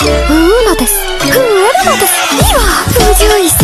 ウーナです増えるのですいいわ不